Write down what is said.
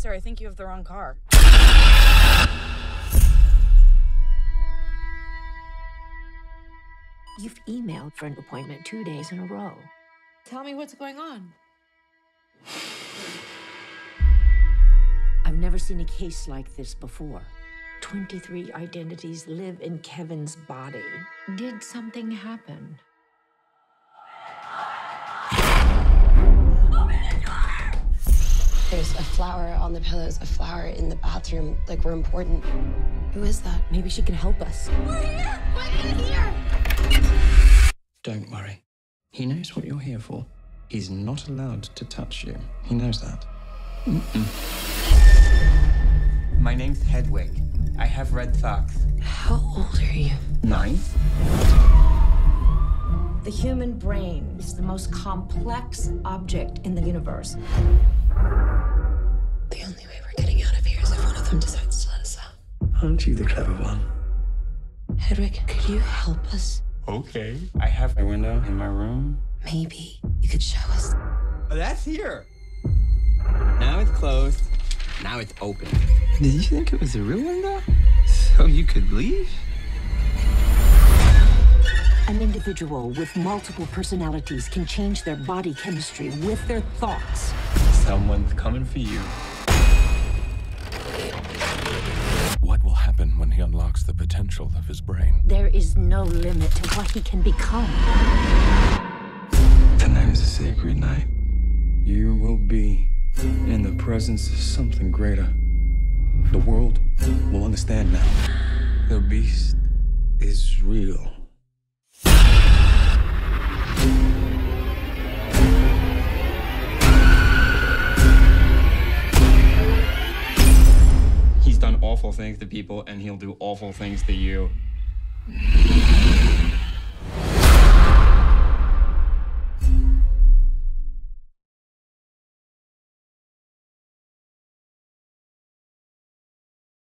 sir, I think you have the wrong car. You've emailed for an appointment two days in a row. Tell me what's going on. I've never seen a case like this before. 23 identities live in Kevin's body. Did something happen? Flower on the pillows, a flower in the bathroom. Like, we're important. Who is that? Maybe she can help us. We're here! We're in here! Don't worry. He knows what you're here for. He's not allowed to touch you. He knows that. Mm-mm. My name's Hedwig. I have red socks. How old are you? Nine? The human brain is the most complex object in the universe. The only way we're getting out of here is if one of them decides to let us out. Aren't you the clever one? Hedwig, could you help us? Okay. I have a window in my room. Maybe you could show us. Oh, that's here. Now it's closed. Now it's open. Did you think it was a real window? So you could leave? An individual with multiple personalities can change their body chemistry with their thoughts. Someone's coming for you. Unlocks the potential of his brain? There is no limit to what he can become. Tonight is a sacred night. You will be in the presence of something greater. The world will understand now. The beast is real. awful things to people and he'll do awful things to you.